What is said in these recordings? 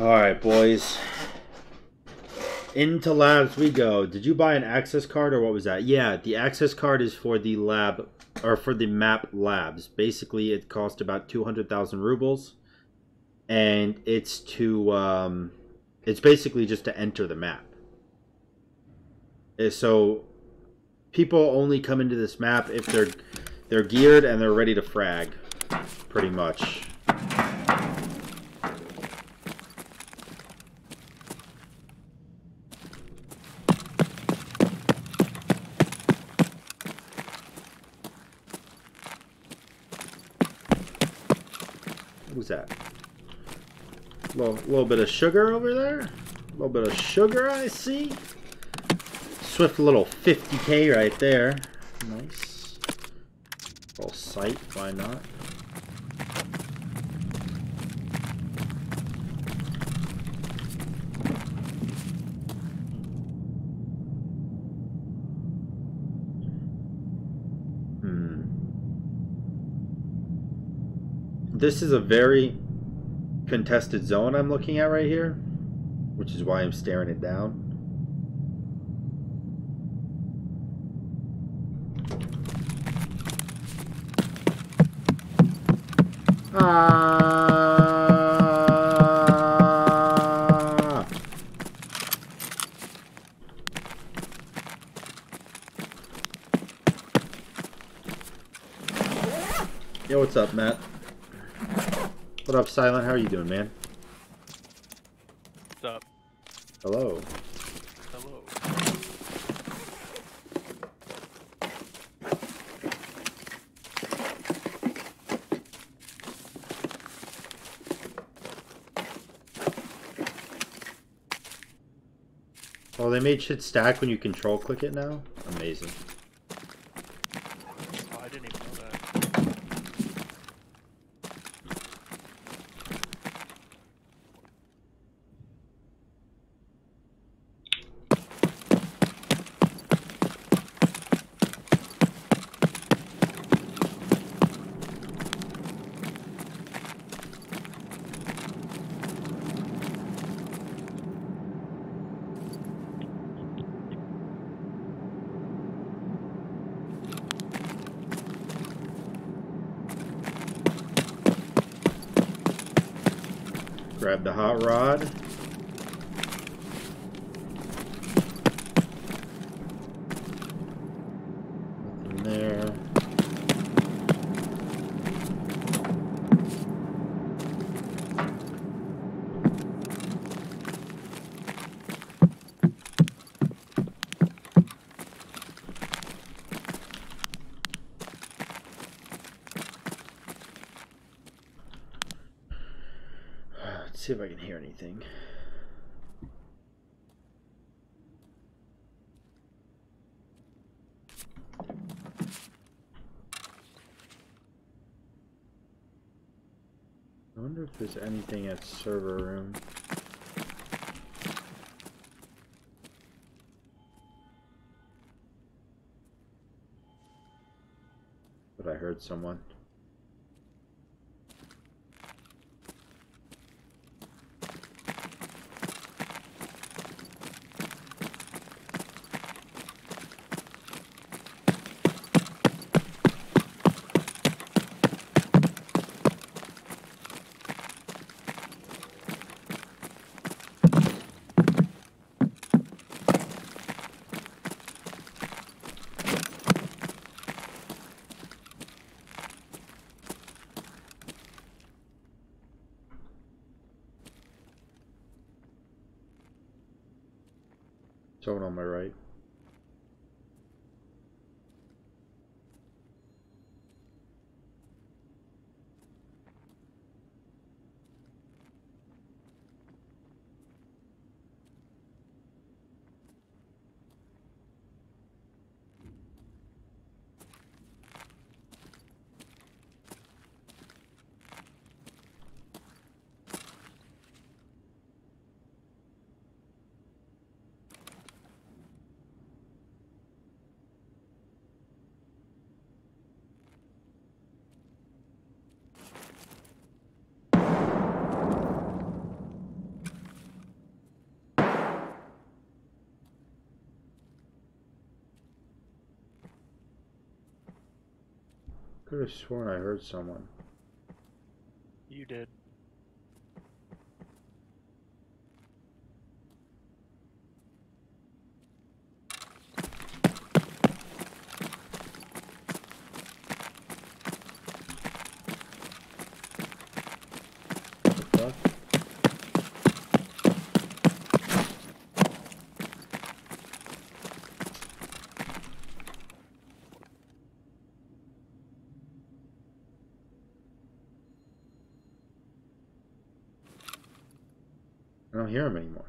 Alright, boys. Into labs we go. Did you buy an access card or what was that? Yeah, the access card is for the lab or for the map labs. Basically, it cost about 200,000 rubles and it's to um it's basically just to enter the map. Uh, So people only come into this map if they're they're geared and they're ready to frag pretty much. Was that? A little, little bit of sugar over there. A little bit of sugar, I see. Swift little 50k right there. Nice. Little sight, why not? Hmm. This is a very contested zone I'm looking at right here, which is why I'm staring it down. Ah! Yo, what's up, Matt? What up, Silent? How are you doing, man? What's up? Hello. Hello. Oh, they made shit stack when you control click it now? Amazing. Oh, I didn't even know that. The hot rod. Nothing there. Let's see if I can hear anything. I wonder if there's anything at server room. But I heard someone. Someone on my right. Could have sworn I heard someone. You did. What the fuck? I don't hear him anymore.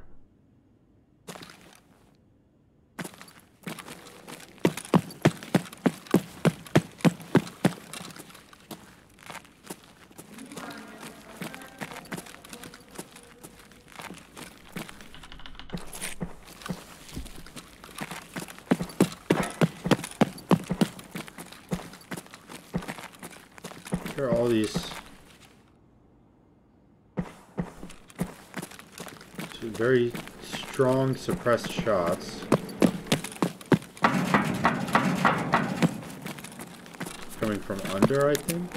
Here are all these two very strong suppressed shots. Coming from under, I think.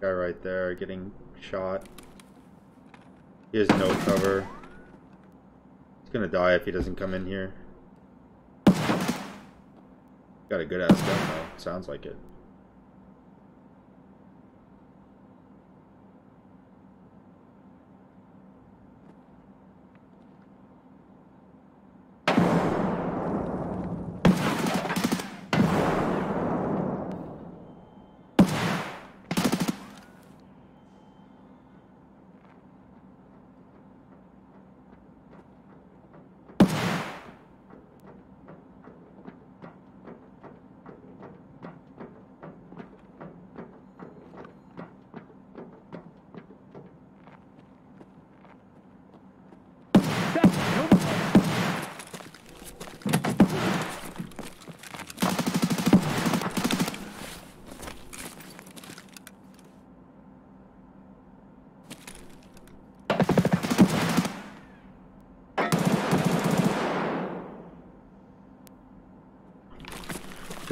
Guy right there getting shot. He has no cover. He's gonna die if he doesn't come in here. Got a good ass gun though. Sounds like it.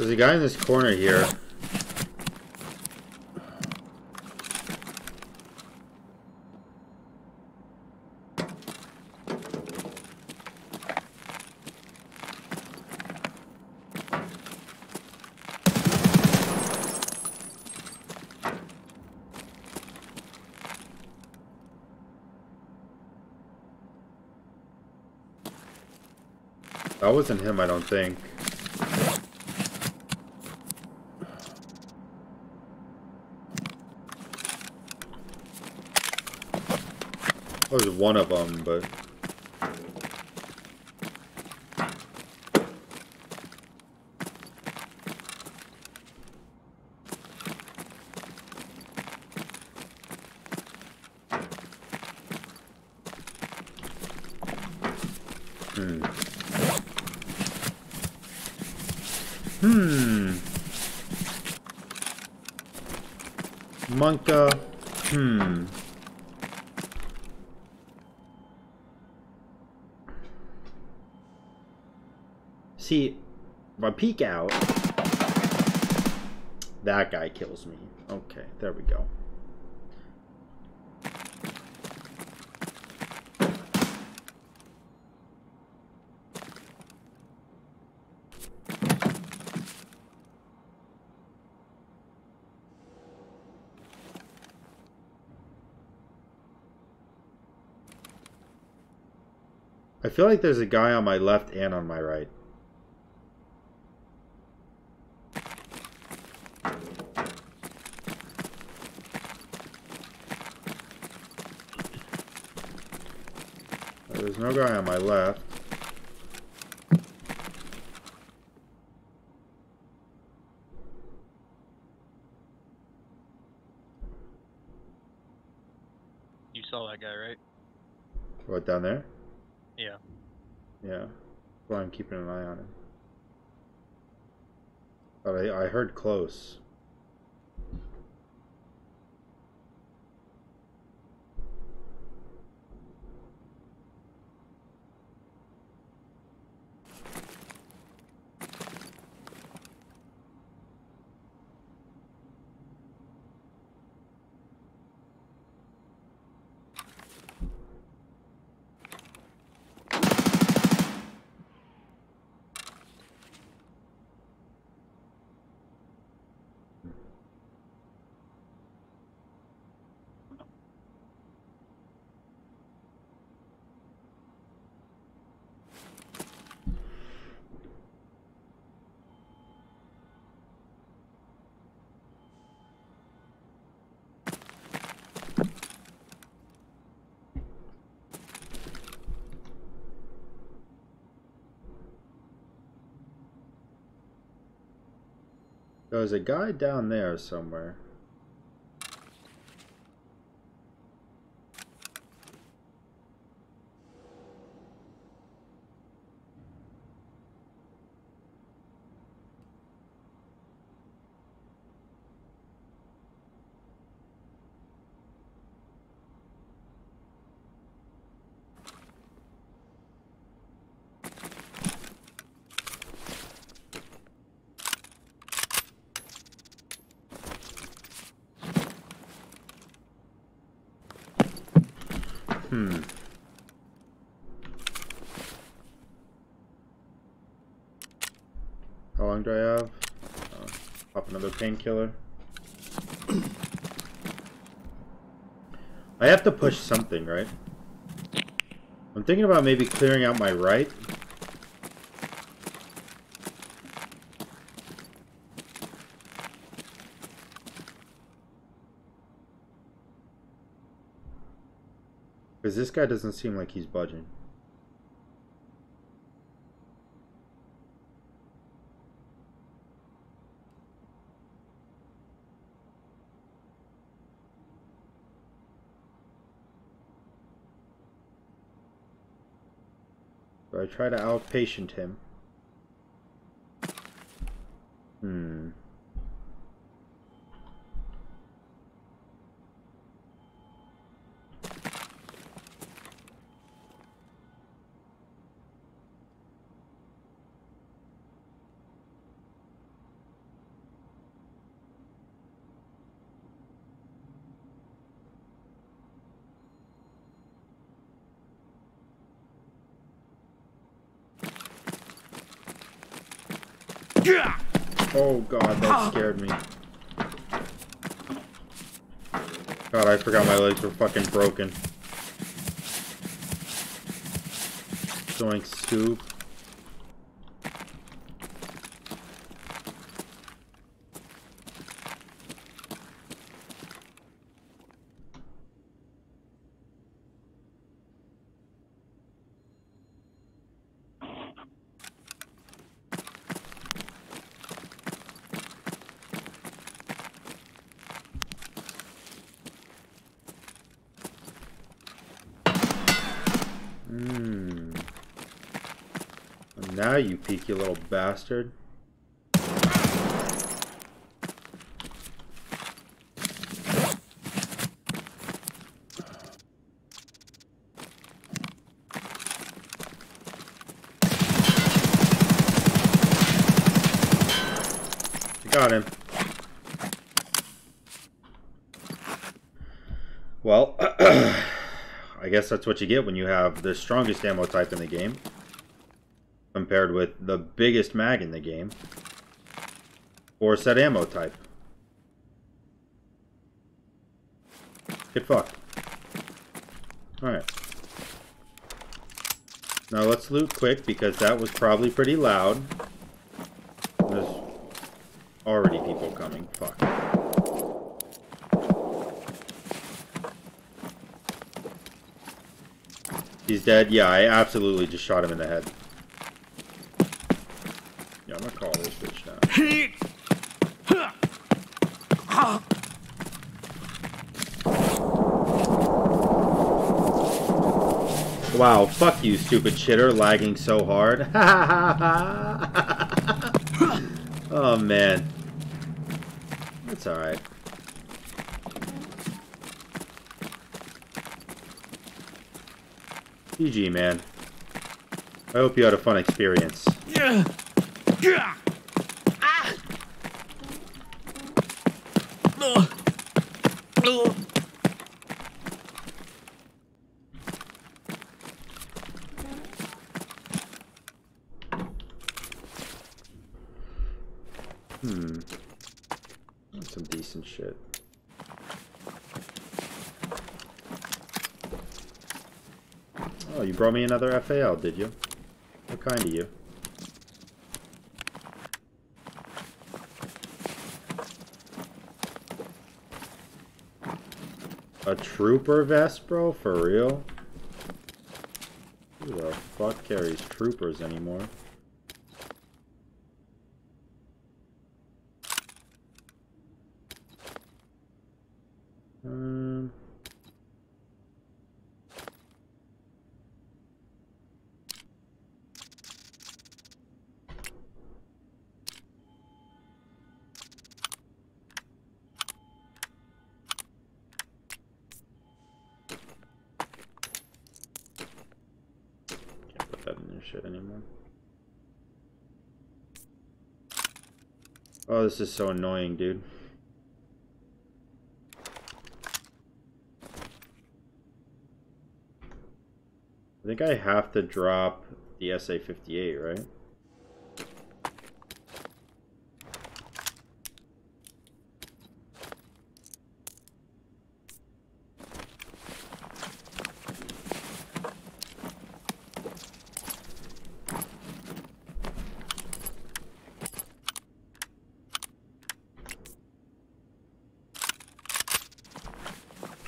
There's a guy in this corner here. That wasn't him, I don't think. Was one of them, but... Hmm. Hmm. Monka. Hmm. See, if I peek out, that guy kills me. Okay, there we go. I feel like there's a guy on my left and on my right. There's no guy on my left. You saw that guy, right? What, down there? Yeah. Yeah. Well, I'm keeping an eye on him. But I, I heard close. There's a guy down there somewhere. Hmm. Do I have? Uh, pop another painkiller. I have to push something, right? I'm thinking about maybe clearing out my right. Because this guy doesn't seem like he's budging. I try to outpatient him. Hmm. Oh god, that ah. scared me. God, I forgot my legs were fucking broken. Doink scoop. Hmm. Now you peek, you little bastard. Got him. Well, I guess that's what you get when you have the strongest ammo type in the game compared with the biggest mag in the game or set ammo type. Get fucked. Alright. Now let's loot quick because that was probably pretty loud. There's already people coming. Fuck. He's dead? Yeah, I absolutely just shot him in the head. Yeah, I'm gonna call this bitch now. Wow, fuck you, stupid shitter, lagging so hard. oh man. That's alright. GG, man. I hope you had a fun experience. Yeah. Ah. Hmm. That's some decent shit. Oh, you brought me another FAL, did you? What kind of you? A trooper vest, bro? For real? Who the fuck carries troopers anymore? Um... Can't put that in your shit anymore. Oh, this is so annoying, dude. I think I have to drop the SA-58, right?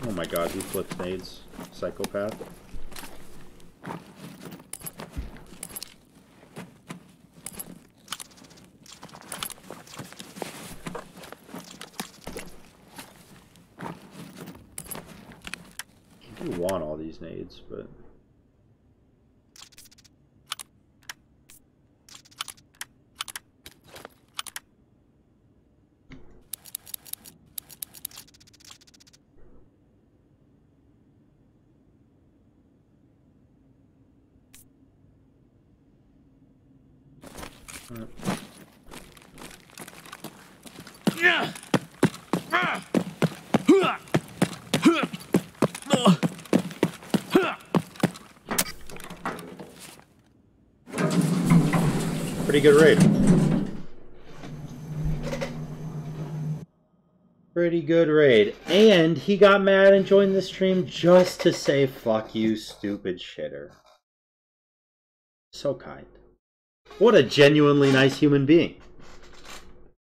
Oh my nades. Psychopath. You want all these nades, but... Pretty good raid. Pretty good raid. And he got mad and joined the stream just to say, fuck you, stupid shitter. So kind. What a genuinely nice human being.